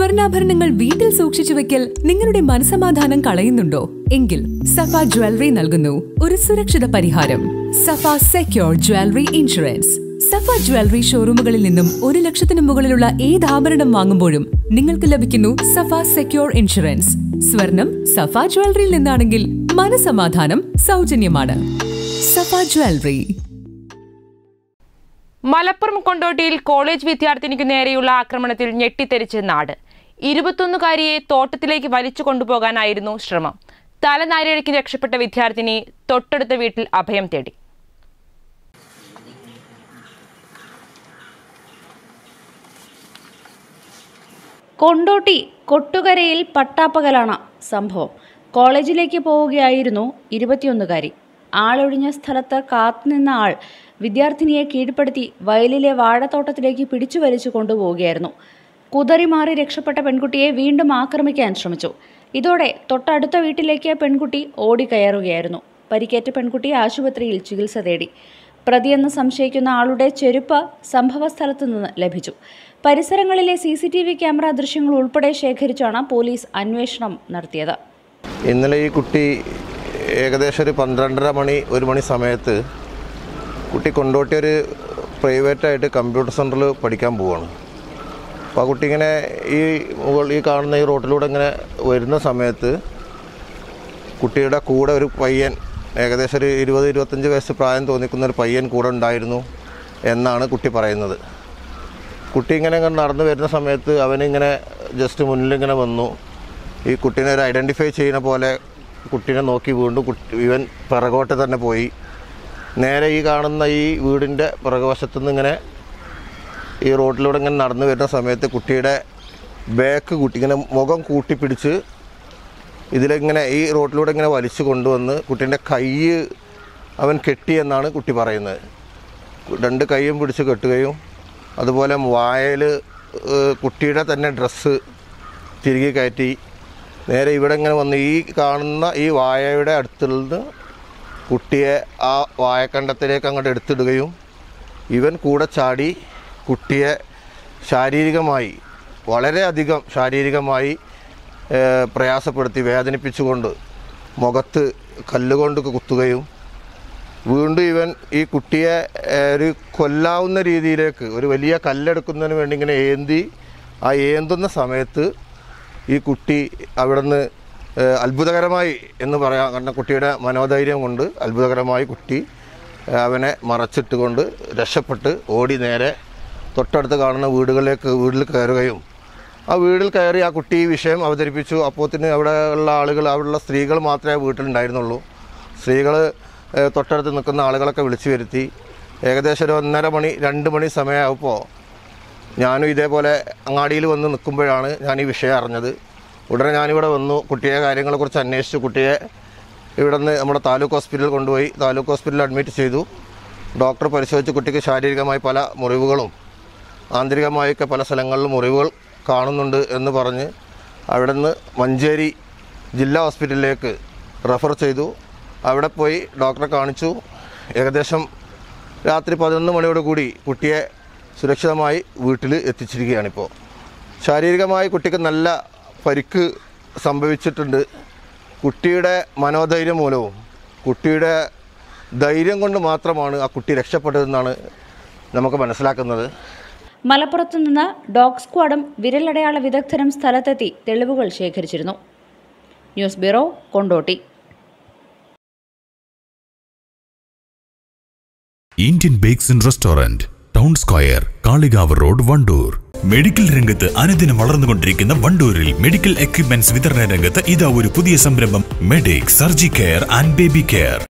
സ്വർണാഭരണങ്ങൾ വീട്ടിൽ സൂക്ഷിച്ചു വെക്കൽ നിങ്ങളുടെ മനസമാധാനം കളയുന്നുണ്ടോ? എങ്കിൽ സഫ ജ്വല്ലറി നൽകുന്നു. ഒരു സുരക്ഷിത പരിഹാരം. Safa secure jewellery insurance. Safa jewellery ഷോറൂമുകളിൽ നിന്നും ഒരു ലക്ഷത്തിന് മുകളിലുള്ള ഏത് ആഭരണം വാങ്ങുമ്പോഴും നിങ്ങൾക്ക് ലഭിക്കുന്നു സഫ സെക്യൂർ ഇൻഷുറൻസ്. സ്വർണം സഫ ജ്വല്ലറിയിൽ നിന്നാണെങ്കിൽ മനസമാധാനം സൗജന്യമാണ്. സഫ ജ്വല്ലറി. മലപ്പുറം കൊണ്ടോട്ടിയിൽ കോളേജ് വിദ്യാർത്ഥിനിക്കു നേരെയുള്ള ആക്രമണത്തിൽ ഞെട്ടിത്തെറിച്ച് നാട്. ഇരുപത്തൊന്നുകാരിയെ തോട്ടത്തിലേക്ക് വലിച്ചു കൊണ്ടുപോകാനായിരുന്നു ശ്രമം. തലനാരിഴയ്ക്ക് രക്ഷപ്പെട്ട വിദ്യാർത്ഥിനി തൊട്ടടുത്ത വീട്ടിൽ അഭയം തേടി. കൊണ്ടോട്ടി കൊട്ടുകരയിൽ പട്ടാപ്പകലാണ് സംഭവം. കോളേജിലേക്ക് പോവുകയായിരുന്നു ഇരുപത്തിയൊന്നുകാരി. ആളൊഴിഞ്ഞ സ്ഥലത്ത് കാത്തുനിന്ന ആൾ വിദ്യാർത്ഥിനിയെ കീഴ്പ്പെടുത്തി വയലിലെ വാഴത്തോട്ടത്തിലേക്ക് പിടിച്ചു വലിച്ചു കൊണ്ടുപോവുകയായിരുന്നു. കുതറി മാറി രക്ഷപ്പെട്ട പെൺകുട്ടിയെ വീണ്ടും ആക്രമിക്കാൻ ശ്രമിച്ചു. ഇതോടെ തൊട്ടടുത്ത വീട്ടിലേക്ക് പെൺകുട്ടി ഓടിക്കയറുകയായിരുന്നു. പരിക്കേറ്റ പെൺകുട്ടി ആശുപത്രിയിൽ ചികിത്സ തേടി. പ്രതിയെന്ന് സംശയിക്കുന്ന ആളുടെ ചെരുപ്പ് സംഭവ സ്ഥലത്തു നിന്ന് ലഭിച്ചു. പരിസരങ്ങളിലെ C C T V camera ദൃശ്യങ്ങൾ ഉൾപ്പെടെ ശേഖരിച്ചാണ് പോലീസ് അന്വേഷണം നടത്തിയത്. ഇന്നലെ ഈ കുട്ടി ഏകദേശം ഒരു പന്ത്രണ്ടര മണി ഒരു മണി സമയത്ത് കുട്ടി കൊണ്ടോട്ടി ഒരു പ്രൈവറ്റായിട്ട് കമ്പ്യൂട്ടർ സെന്ററിൽ പഠിക്കാൻ പോവാണ്. അപ്പോൾ ആ കുട്ടി ഇങ്ങനെ ഈ മുകൾ ഈ കാണുന്ന ഈ റോട്ടിലൂടെ ഇങ്ങനെ വരുന്ന സമയത്ത് കുട്ടിയുടെ കൂടെ ഒരു പയ്യൻ ഏകദേശം ഒരു ഇരുപത് ഇരുപത്തഞ്ച് വയസ്സ് പ്രായം തോന്നിക്കുന്ന ഒരു പയ്യൻ കൂടെ ഉണ്ടായിരുന്നു എന്നാണ് കുട്ടി പറയുന്നത്. കുട്ടി ഇങ്ങനെ ഇങ്ങനെ നടന്നു വരുന്ന സമയത്ത് അവനിങ്ങനെ ജസ്റ്റ് മുന്നിലിങ്ങനെ വന്നു. ഈ കുട്ടീനെ ഒരു ഐഡന്റിഫൈ ചെയ്യുന്ന പോലെ കുട്ടീനെ നോക്കി വീണ്ടും കുട്ടി ഇവൻ പിറകോട്ട് തന്നെ പോയി. നേരെ ഈ കാണുന്ന ഈ വീടിന്റെ പിറകുവശത്തുനിന്ന് ഇങ്ങനെ ഈ റോഡിലൂടെ ഇങ്ങനെ നടന്നു വരുന്ന സമയത്ത് കുട്ടിയുടെ ബാക്ക് കൂട്ടി ഇങ്ങനെ മുഖം കൂട്ടിപ്പിടിച്ച് ഇതിലിങ്ങനെ ഈ റോഡിലൂടെ ഇങ്ങനെ വലിച്ചു കൊണ്ടുവന്ന് കുട്ടീന്റെ കൈ അവൻ കെട്ടിയെന്നാണ് കുട്ടി പറയുന്നത്. രണ്ട് കൈയും പിടിച്ച് കെട്ടുകയും അതുപോലെ വായൽ കുട്ടിയുടെ തന്നെ ഡ്രസ്സ് തിരികെ കയറ്റി നേരെ ഇവിടെ ഇങ്ങനെ വന്ന് ഈ കാണുന്ന ഈ വായയുടെ അടുത്തുള്ള കുട്ടിയെ ആ വായക്കണ്ടത്തിലേക്ക് അങ്ങോട്ട് എടുത്തിടുകയും ഇവൻ കൂടെ ചാടി കുട്ടിയെ ശാരീരികമായി വളരെയധികം ശാരീരികമായി പ്രയാസപ്പെടുത്തി വേദനിപ്പിച്ചുകൊണ്ട് മുഖത്ത് കല്ലുകൊണ്ട് കുത്തുകയും വീണ്ടും ഇവൻ ഈ കുട്ടിയെ ഒരു കൊല്ലാവുന്ന രീതിയിലേക്ക് ഒരു വലിയ കല്ലെടുക്കുന്നതിന് വേണ്ടി ഇങ്ങനെ ഏന്തി ആ ഏന്തുന്ന സമയത്ത് ഈ കുട്ടി അവിടുന്ന് അത്ഭുതകരമായി എന്ന് പറയാം കാരണം കുട്ടിയുടെ മനോധൈര്യം കൊണ്ട് അത്ഭുതകരമായി കുട്ടി അവനെ മറച്ചിട്ടുകൊണ്ട് രക്ഷപ്പെട്ട് ഓടി നേരെ തൊട്ടടുത്ത് കാണുന്ന വീടുകളിലേക്ക് വീട്ടിൽ കയറുകയും ആ വീടിൽ കയറി ആ കുട്ടി വിഷയം അവതരിപ്പിച്ചു. അപ്പോത്തിന് അവിടെ ഉള്ള ആളുകൾ അവിടെയുള്ള സ്ത്രീകൾ മാത്രമേ വീട്ടിലുണ്ടായിരുന്നുള്ളൂ. സ്ത്രീകൾ തൊട്ടടുത്ത് നിൽക്കുന്ന ആളുകളൊക്കെ വിളിച്ചു വരുത്തി. ഏകദേശം ഒരു ഒന്നര മണി രണ്ട് മണി സമയമായപ്പോൾ ഞാനും ഇതേപോലെ അങ്ങാടിയിൽ വന്ന് നിൽക്കുമ്പോഴാണ് ഞാൻ ഈ വിഷയം അറിഞ്ഞത്. ഉടനെ ഞാനിവിടെ വന്നു കുട്ടിയെ കാര്യങ്ങളെക്കുറിച്ച് അന്വേഷിച്ചു. കുട്ടിയെ ഇവിടെ നിന്ന് നമ്മുടെ താലൂക്ക് ഹോസ്പിറ്റലിൽ കൊണ്ടുപോയി. താലൂക്ക് ഹോസ്പിറ്റലിൽ അഡ്മിറ്റ് ചെയ്തു. ഡോക്ടർ പരിശോധിച്ച് കുട്ടിക്ക് ശാരീരികമായി പല മുറിവുകളും ആന്തരികമായൊക്കെ പല സ്ഥലങ്ങളിലും മുറിവുകൾ കാണുന്നുണ്ട് എന്ന് പറഞ്ഞ് അവിടെ നിന്ന് മഞ്ചേരി ജില്ലാ ഹോസ്പിറ്റലിലേക്ക് റെഫർ ചെയ്തു. അവിടെ പോയി ഡോക്ടറെ കാണിച്ചു. ഏകദേശം രാത്രി പതിനൊന്ന് മണിയോട് കൂടി കുട്ടിയെ സുരക്ഷിതമായി വീട്ടിൽ എത്തിച്ചിരിക്കുകയാണിപ്പോൾ. ശാരീരികമായി കുട്ടിക്ക് നല്ല പരിക്ക് സംഭവിച്ചിട്ടുണ്ട്. കുട്ടിയുടെ മനോധൈര്യം മൂലവും കുട്ടിയുടെ ധൈര്യം കൊണ്ട് മാത്രമാണ് ആ കുട്ടി രക്ഷപ്പെട്ടതെന്നാണ് നമുക്ക് മനസ്സിലാക്കുന്നത്. മലപ്പുറത്തു നിന്ന് ഡോഗ് സ്ക്വാഡും വിരലടയാള വിദഗ്ധരും സ്ഥലത്തെത്തി തെളിവുകൾ ശേഖരിച്ചിരുന്നു. News bureau Kondotty. Indian bakes and restaurant town square Kalikavu road Wandoor. Medical രംഗത്ത് അനുദിനം വളർന്നുകൊണ്ടിരിക്കുന്ന വണ്ടൂരിൽ മെഡിക്കൽ എക്യുപ്മെന്റ്സ് വിതരണ രംഗത്ത് ഇതാ ഒരു പുതിയ സംരംഭം. Medic surgi care and baby care.